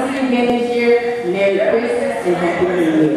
this year, Merry Christmas and Happy New Year.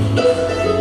Música